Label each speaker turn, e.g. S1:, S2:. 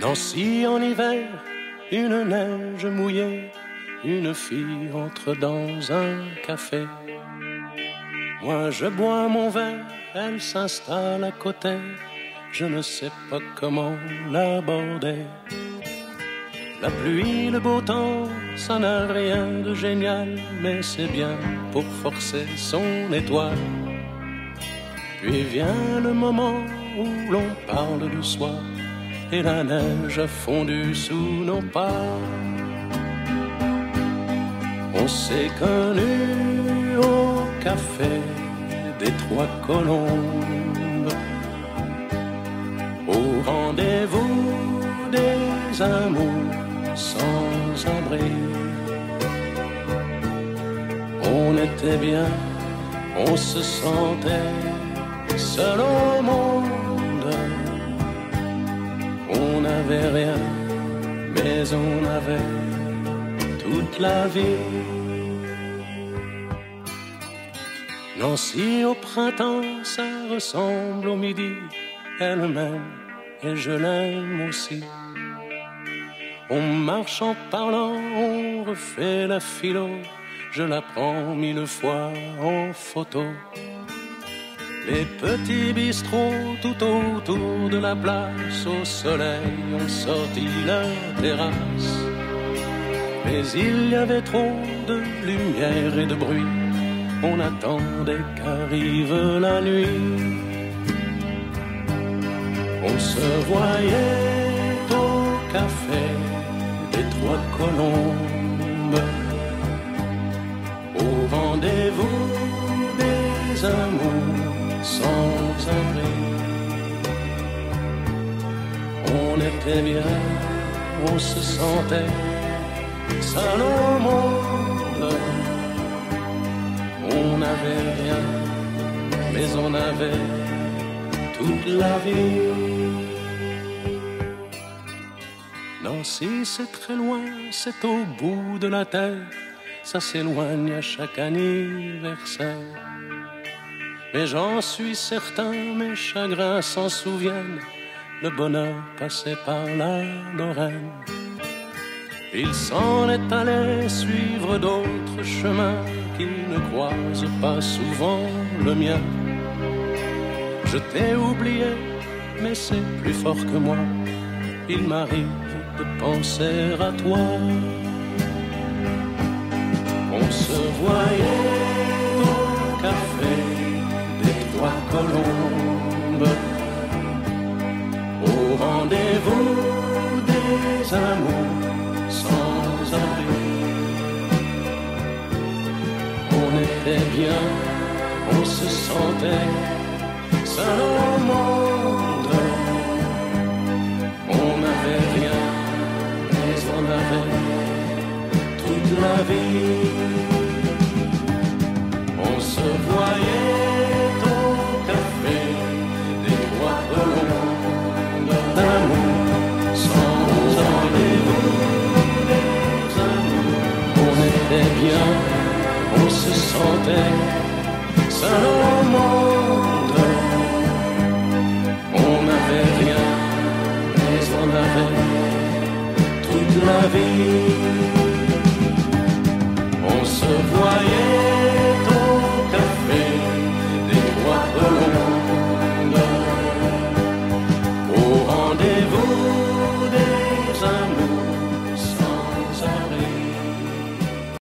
S1: Nancy en hiver, une neige mouillée, une fille entre dans un café. Moi je bois mon verre, elle s'installe à côté, je ne sais pas comment l'aborder. La pluie, le beau temps, ça n'a rien de génial, mais c'est bien pour forcer son étoile. Puis vient le moment où l'on parle du soir la neige a fondu sous nos pas. On s'est connus au café des Trois Colombes, au rendez-vous des amours sans abri. On était bien, on se sentait seul au monde. N'avait rien, mais on avait toute la vie. Nancy au printemps, ça ressemble au midi. Elle m'aime et je l'aime aussi. On marche en parlant, on refait la philo. Je la prends mille fois en photo. Les petits bistrots tout autour de la place au soleil ont sorti leur terrasse. Mais il y avait trop de lumière et de bruit. On attendait qu'arrive la nuit. On se voyait au café des Trois Colombes. Au rendez-vous des amours On était bien, on se sentait seul au. On n'avait rien, mais on avait toute la vie. Nancy, c'est très loin, c'est au bout de la terre, ça s'éloigne à chaque anniversaire. Mais j'en suis certain, mes chagrins s'en souviennent. Le bonheur passait par la Lorraine. Il s'en est allé suivre d'autres chemins qui ne croisent pas souvent le mien. Je t'ai oublié, mais c'est plus fort que moi. Il m'arrive de penser à toi. On se voyait au café sans abri. On était bien, on se sentait seul au monde. On n'avait rien, mais on avait toute la vie. On se voyait. Bien, on se sentait seul